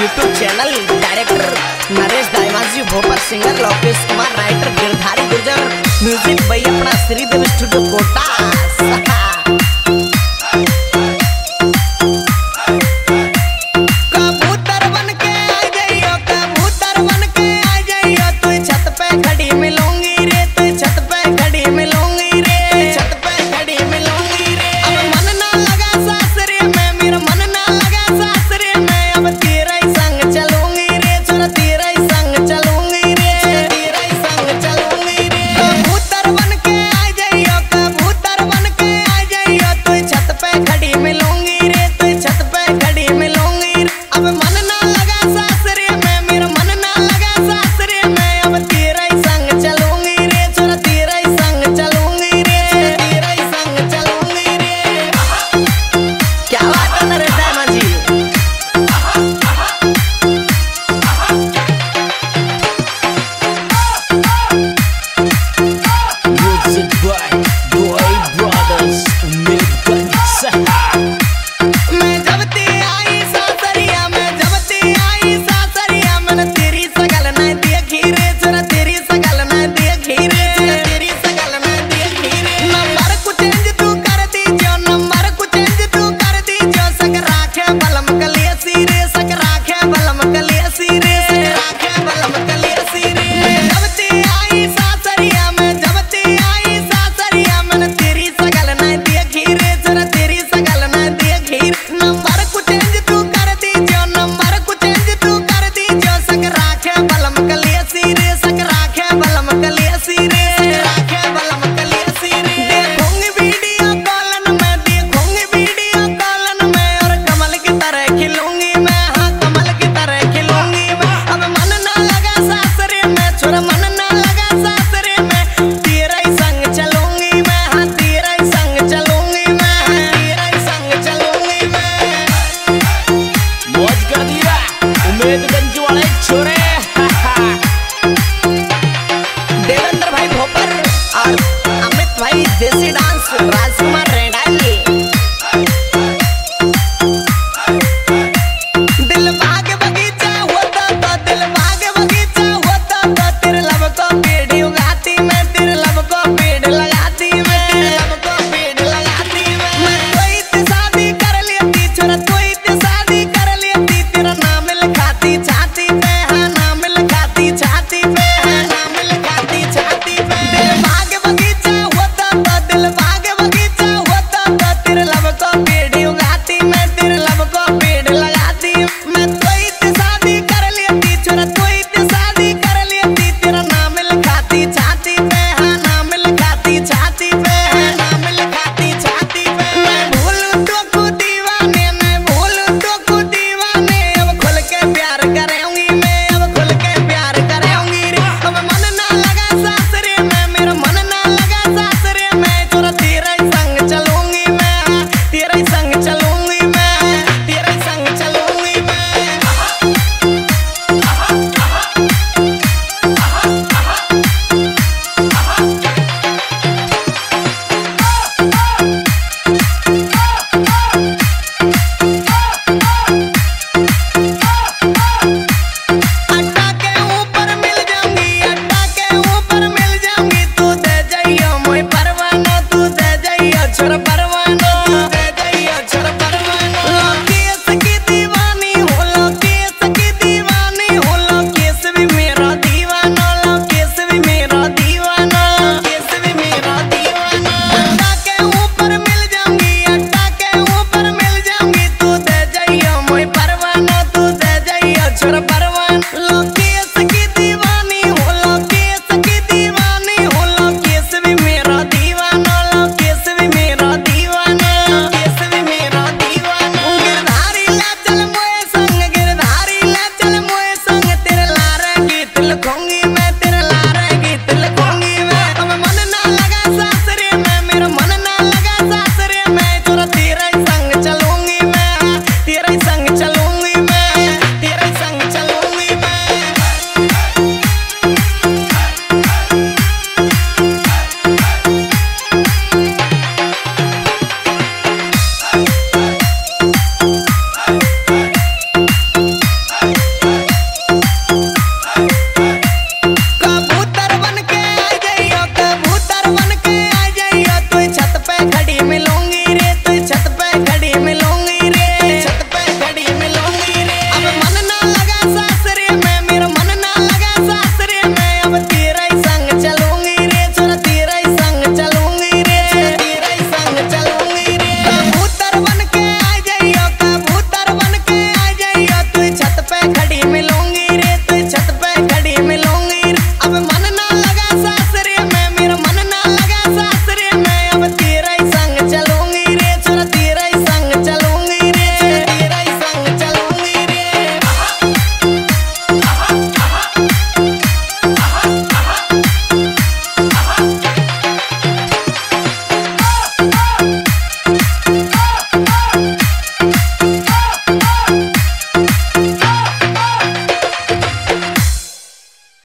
YouTube channel director Naresh दाइमाजी Bhopal singer Lokesh Kumar writer Girdhari Gurjar music भाई अपना Shridev studio Kota mê tôi đến